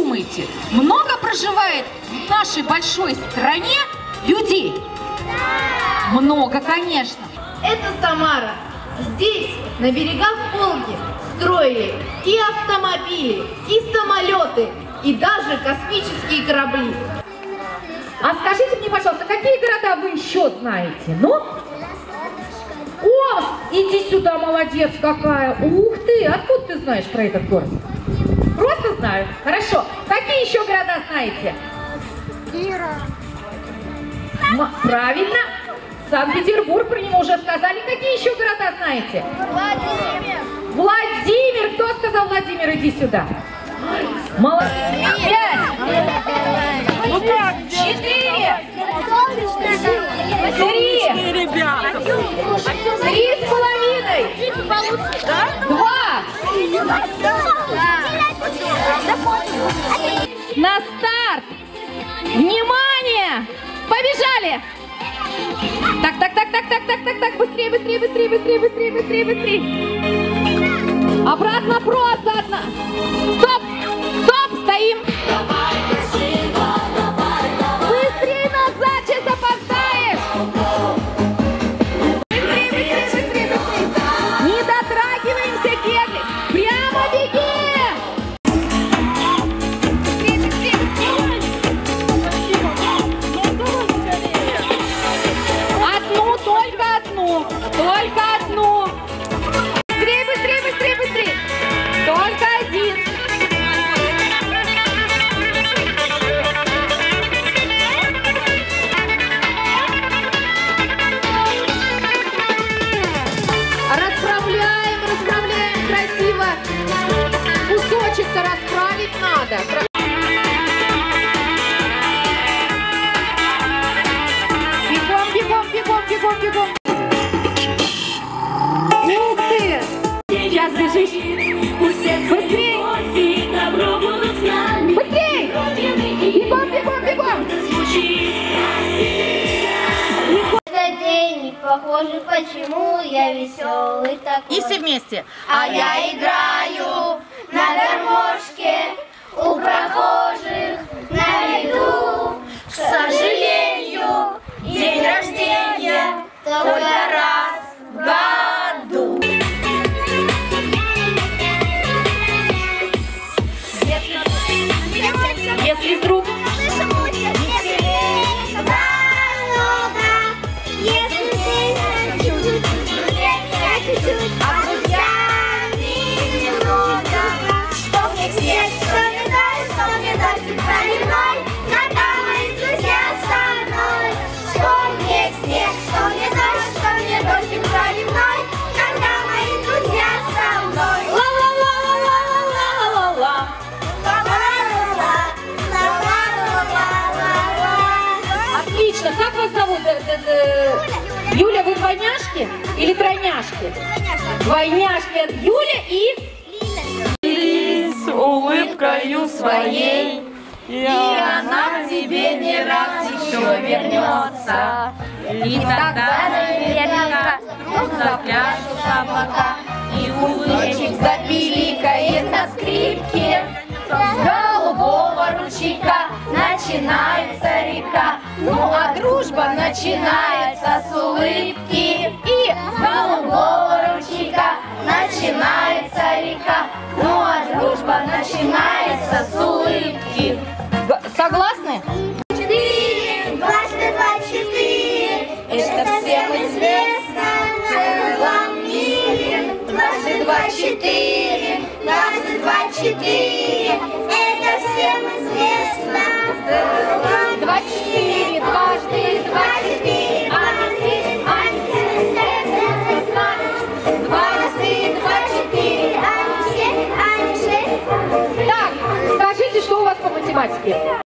думаете, много проживает в нашей большой стране людей? Много, конечно. Это Самара. Здесь, на берегах Волги, строили и автомобили, и самолеты, и даже космические корабли. А скажите мне, пожалуйста, какие города вы еще знаете? Ну? Омск! Иди сюда, молодец какая! Ух ты! Откуда ты знаешь про этот город? Просто знаю. Хорошо. Какие еще города знаете? Кира. М- правильно. Санкт-Петербург, про него уже сказали. Какие еще города знаете? Владимир. Владимир! Кто сказал Владимир? Иди сюда. Молодец. Пять. Четыре. Три. Три с половиной. Два. На старт. Внимание. Побежали. Так, так, так, так, так, так, так, так, быстрее, быстрее, быстрее, быстрее, быстрее, быстрее, быстрее. Обратно просто одна. Похожий, почему я веселый такой. И все вместе. А я играю на гармошке у прохожих на виду. К сожалению, день рождения только раз в году. Если вдруг Э, Юля, вы двойняшки или тройняшки? Двойняшки. Юля и... С улыбкою своей, и она к тебе не раз еще вернется. И тогда наверняка вдруг запляшут облака, и улыбчик запиликает на скрипке. С голубого ручейка начинается река, ну а дружба начинается с улыбки. И голубого ручейка начинается река, ну а дружба начинается с Они